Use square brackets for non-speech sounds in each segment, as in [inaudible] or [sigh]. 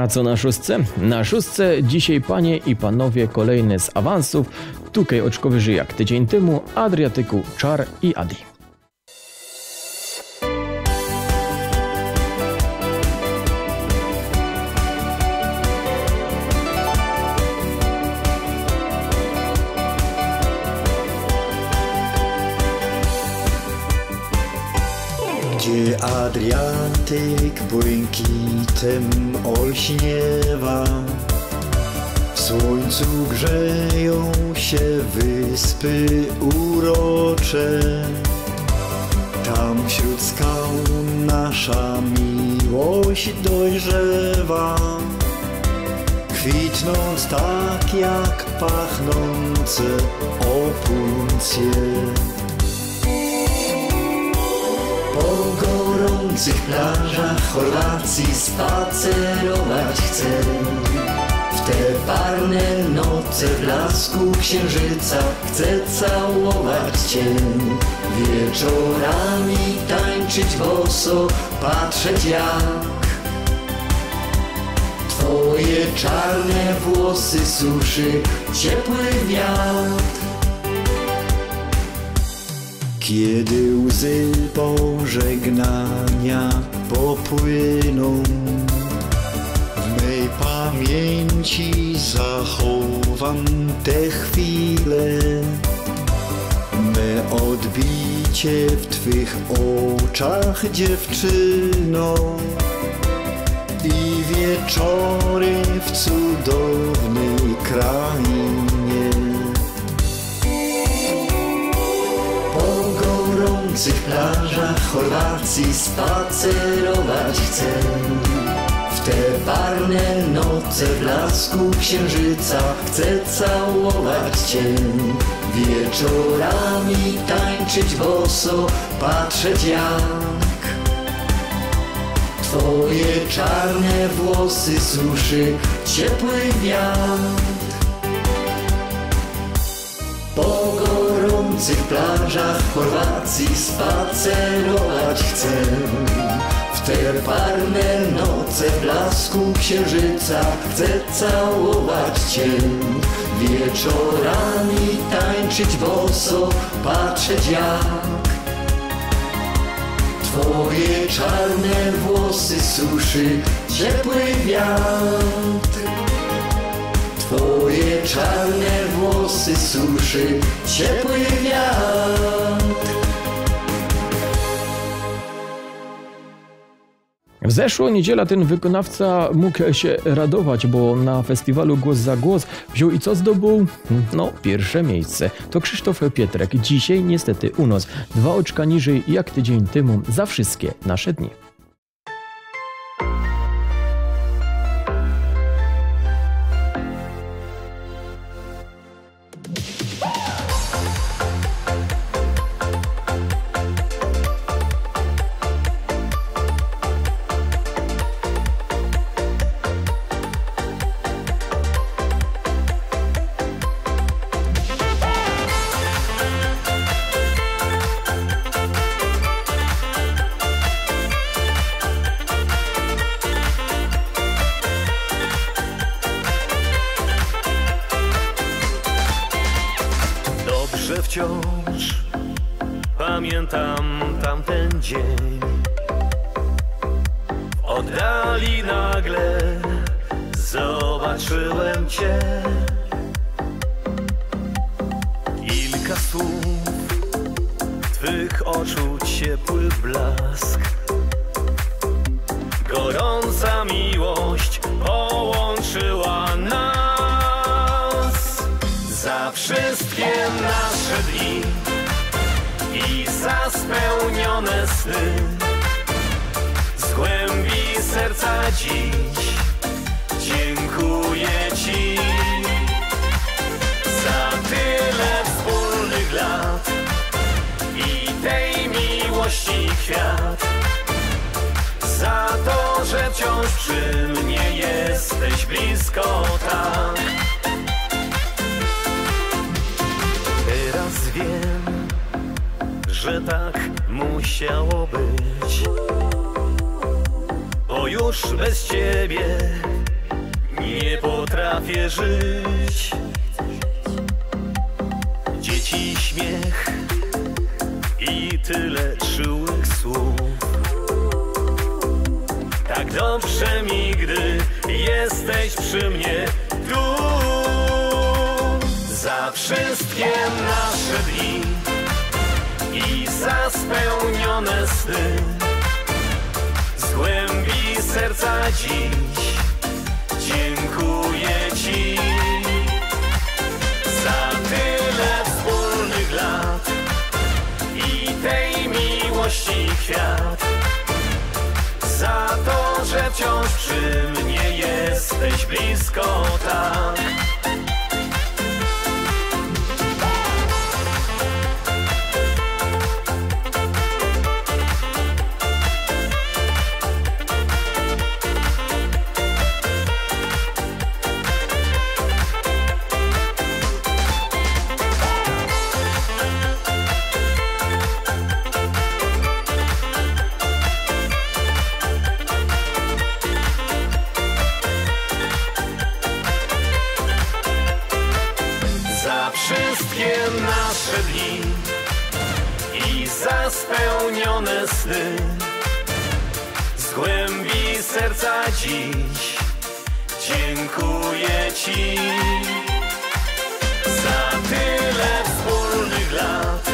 A co na szóstce? Na szóstce dzisiaj panie i panowie kolejne z awansów. Tutaj oczkowy jak tydzień temu Adriatyku, Czar i Adi. Adriatyk błękitem olśniewa. W słońcu grzeją się wyspy urocze. Tam wśród skał nasza miłość dojrzewa. Kwitnąc tak jak pachnące opuncje. Po gorących plażach Chorwacji spacerować chcę. W te parne noce w blasku księżyca Chcę całować Cię. Wieczorami tańczyć boso Patrzeć jak Twoje czarne włosy suszy Ciepły wiatr kiedy łzy pożegnania popłyną W mej pamięci zachowam te chwile. Me odbicie w Twych oczach dziewczyno I wieczory w cudownej krainie gorących plażach Chorwacji spacerować chcę. W te parne noce w blasku księżyca Chcę całować Cię. Wieczorami tańczyć boso Patrzeć jak Twoje czarne włosy suszy Ciepły wiatr. Po gorących plażach Chorwacji spacerować chcę. W te parne noce blasku księżyca Chcę całować Cię. Wieczorami tańczyć boso Patrzeć jak Twoje czarne włosy suszy Ciepły wiatr. Twoje czarne włosy suszy ciepły wiatr. W zeszłą niedzielę ten wykonawca mógł się radować, bo na festiwalu Głos za Głos wziął i co zdobył? No, pierwsze miejsce. To Krzysztof Pietrek. Dzisiaj niestety u nas dwa oczka niżej jak tydzień temu za wszystkie nasze dni. Twych oczu ciepły blask. Gorąca miłość połączyła nas za wszystkie nasze dni i za spełnione sny. Z głębi serca dziś kwiat. Za to, że wciąż przy mnie jesteś blisko tak. Teraz wiem, że tak musiało być. Bo już bez ciebie nie potrafię żyć. Dzieci śmiech i tyle dobrze mi, gdy jesteś przy mnie tu. Za wszystkie nasze dni i za spełnione sny. Z głębi serca dziś dziękuję Ci za tyle wspólnych lat i tej miłości kwiat. Za to, wciąż przy mnie jesteś blisko tak. Spełnione sny. Z głębi serca dziś dziękuję Ci za tyle wspólnych lat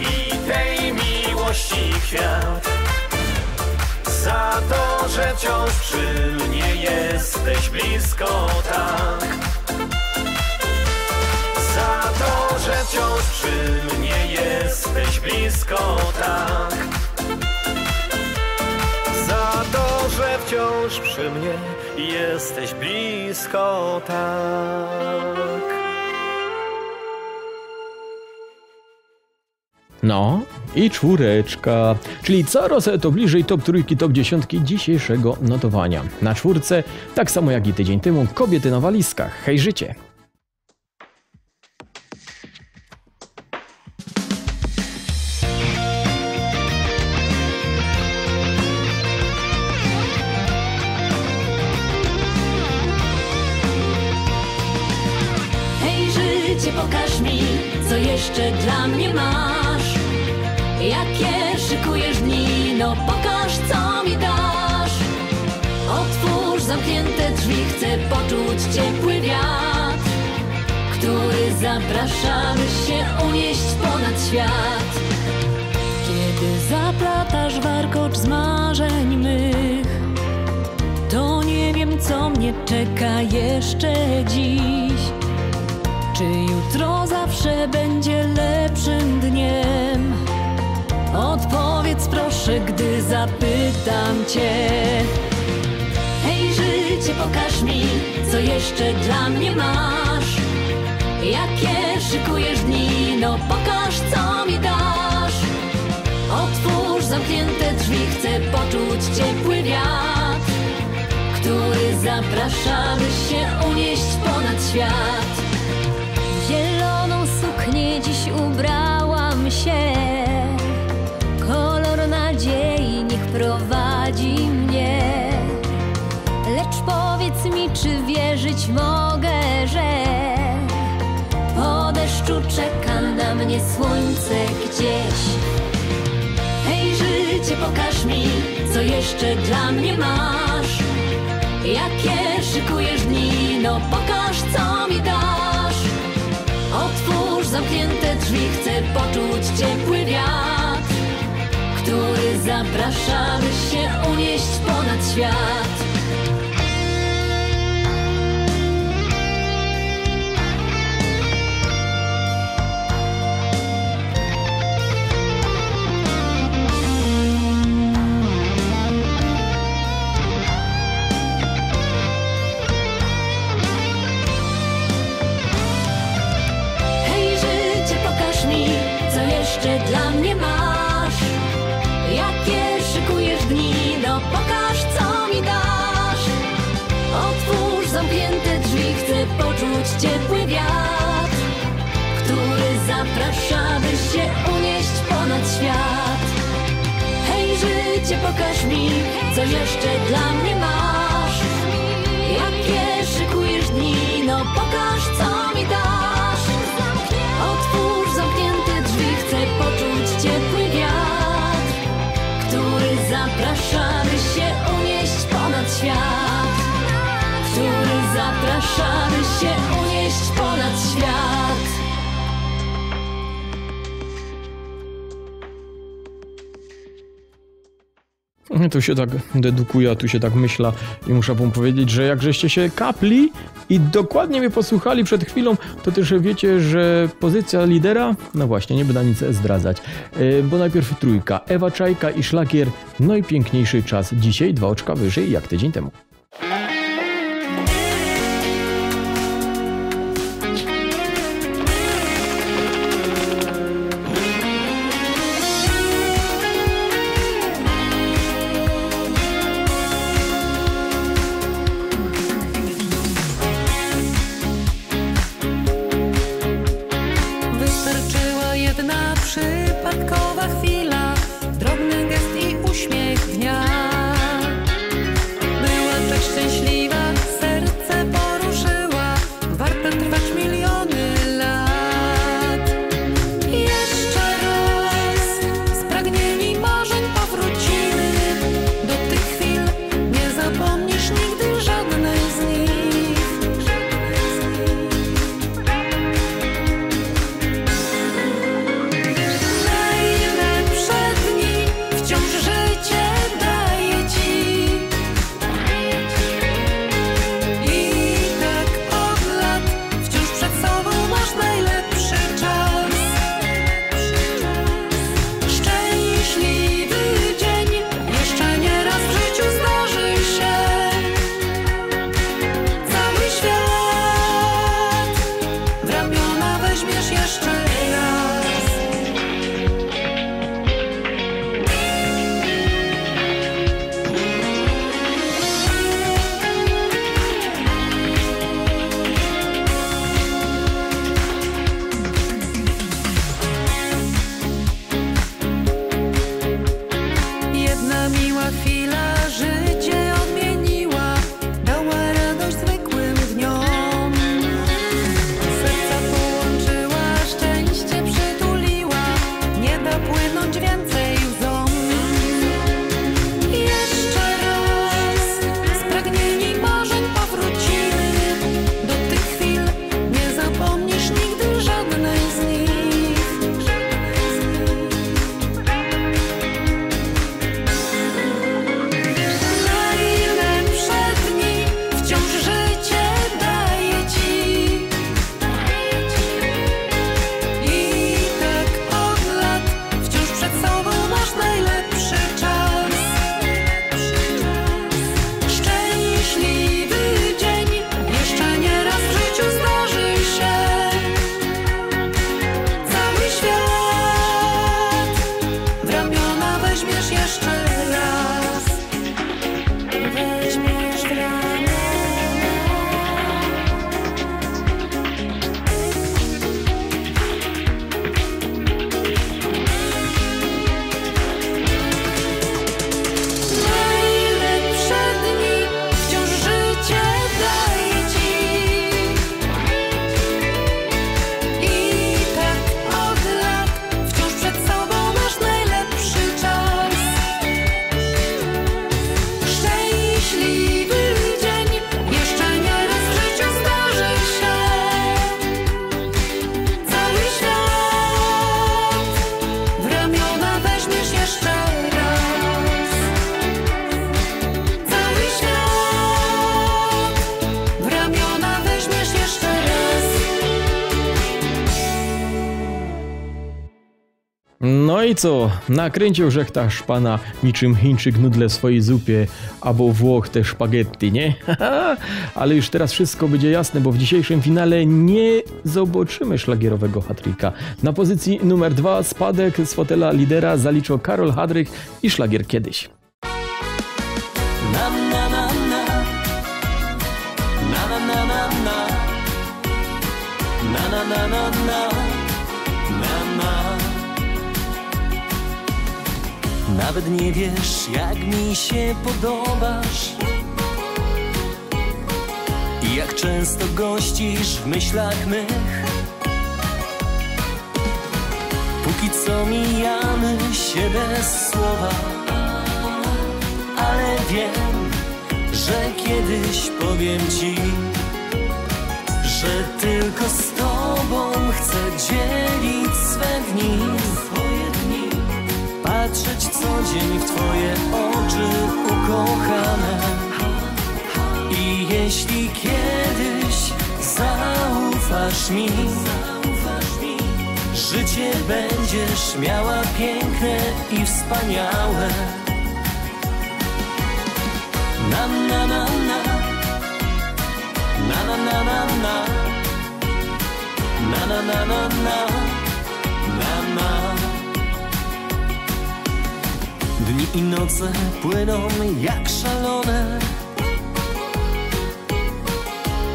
i tej miłości kwiat. Za to, że wciąż przy mnie jesteś blisko tak. Że wciąż przy mnie jesteś blisko tak. Za to, że wciąż przy mnie jesteś blisko tak. No i czwóreczka, czyli coraz to bliżej top trójki, top dziesiątki dzisiejszego notowania. Na czwórce, tak samo jak i tydzień temu, kobiety na walizkach. Hej życie! Jeszcze dla mnie masz. Jakie szykujesz dni, no pokaż, co mi dasz. Otwórz zamknięte drzwi, chcę poczuć ciepły wiatr, który zaprasza, by się unieść ponad świat. Kiedy zaplatasz warkocz z marzeń mych, to nie wiem, co mnie czeka jeszcze dziś. Czy jutro zawsze będzie lepszym dniem? Odpowiedz proszę, gdy zapytam cię. Hej życie, pokaż mi, co jeszcze dla mnie masz. Jakie szykujesz dni, no pokaż, co mi dasz. Otwórz zamknięte drzwi, chcę poczuć ciepły wiatr, który zaprasza, by się unieść ponad świat. Prowadzi mnie. Lecz powiedz mi, czy wierzyć mogę, że po deszczu czeka na mnie słońce gdzieś. Hej życie, pokaż mi, co jeszcze dla mnie masz. Jakie szykujesz dni, no pokaż, co mi dasz. Otwórz zamknięte drzwi, chcę poczuć ciepły wiatr, który zaprasza, by się unieść ponad świat. Szykujesz dni, no pokaż, co mi dasz. Otwórz zamknięte drzwi, chcę poczuć ciepły wiatr, który zaprasza, by się unieść ponad świat. Hej życie, pokaż mi, co jeszcze dla mnie masz. Jakie dni, no pokaż co by się unieść ponad świat. Tu się tak dedukuje, tu się tak myśla i muszę wam powiedzieć, że jak żeście się kapli i dokładnie mnie posłuchali przed chwilą, to też wiecie, że pozycja lidera, no właśnie, nie będę nic zdradzać, Yy, bo najpierw trójka, Ewa Czajka i Szlagier, najpiękniejszy czas dzisiaj, dwa oczka wyżej jak tydzień temu. Jedna przypadkowa chwila, co? Nakręcił żechta szpana niczym Chińczyk nudle w swojej zupie, albo Włoch te szpaghetti, nie? [laughs] Ale już teraz wszystko będzie jasne, bo w dzisiejszym finale nie zobaczymy szlagierowego hatryka. Na pozycji numer dwa spadek z fotela lidera zaliczył Karol Hadrych i szlagier kiedyś. Na na na Na Nawet nie wiesz jak mi się podobasz. Jak często gościsz w myślach mych. Póki co mijamy się bez słowa. Ale wiem, że kiedyś powiem ci Patrzeć co dzień w twoje oczy ukochane. I jeśli kiedyś zaufasz mi Życie będziesz miała piękne i wspaniałe. Na na na na. Na na na na na. Na na na na na Dni i noce płyną jak szalone.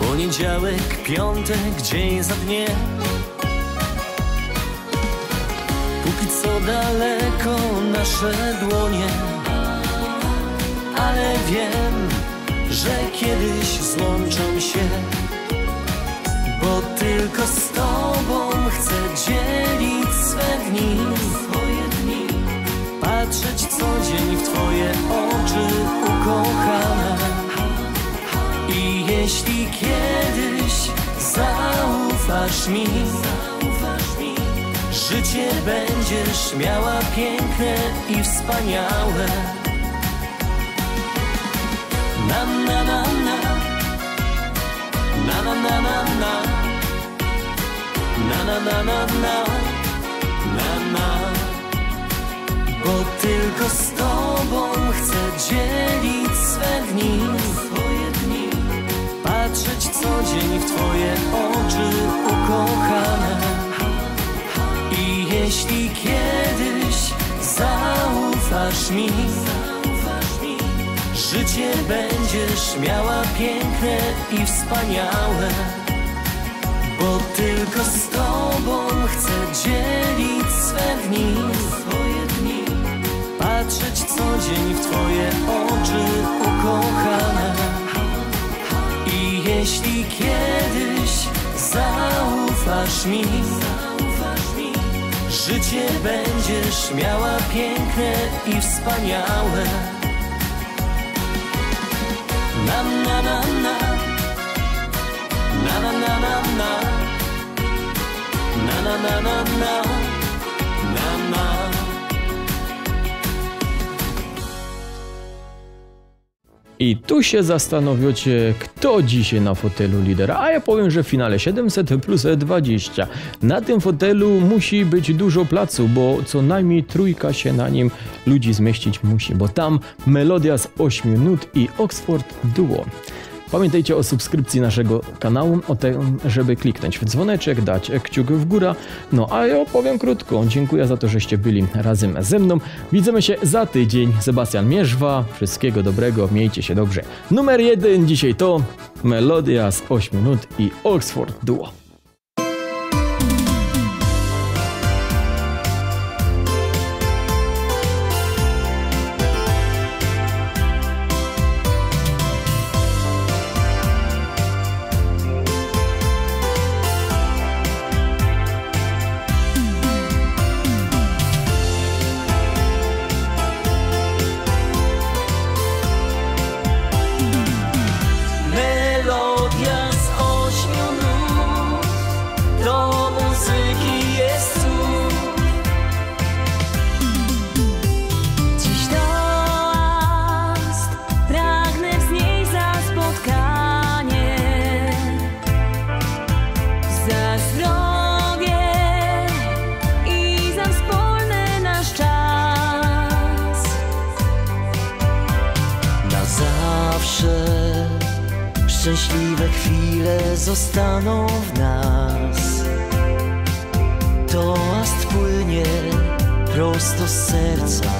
Poniedziałek, piątek, dzień za dniem. Póki co daleko nasze dłonie. Ale wiem, że kiedyś złączą się. Bo tylko z tobą chcę dzielić swe dni Patrzeć co dzień w twoje oczy ukochane. I jeśli kiedyś zaufasz mi Życie będziesz miała piękne i wspaniałe. Na na na Na. Na na na na Na. Na na na na Na Bo tylko z tobą chcę dzielić swe dni. Twoje dni. Patrzeć co dzień w twoje oczy ukochane. I jeśli kiedyś zaufasz mi, życie będziesz miała piękne i wspaniałe, bo tylko z tobą chcę dzielić w twoje oczy ukochane. I jeśli kiedyś zaufasz mi, Życie będziesz miała piękne i wspaniałe. Na na na na. Na na na na na. Na na na na na I tu się zastanowicie, kto dzisiaj na fotelu lidera, a ja powiem, że w finale 700 plus 20. Na tym fotelu musi być dużo placu, bo co najmniej trójka się na nim ludzi zmieścić musi, bo tam melodia z 8 nut i Oxford Duo. Pamiętajcie o subskrypcji naszego kanału, o tym, żeby kliknąć w dzwoneczek, dać kciuk w górę. No a ja opowiem krótko. Dziękuję za to, żeście byli razem ze mną. Widzimy się za tydzień. Sebastian Mierzwa. Wszystkiego dobrego, miejcie się dobrze. Numer jeden dzisiaj to melodia z 8 minut i Oxford Duo. Zawsze. Szczęśliwe chwile zostaną w nas. Toast płynie prosto z serca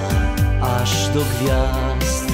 aż do gwiazd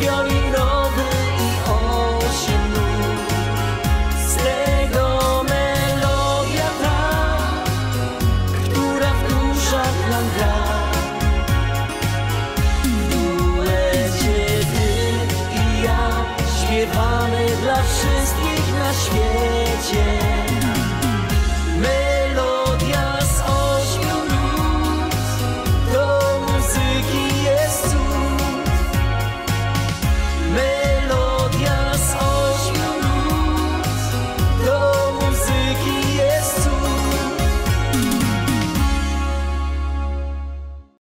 wiolinowy i osiem nóg. Z tego melodia ta, która w duszach nam gra. W duecie ty i ja śpiewamy dla wszystkich na świecie.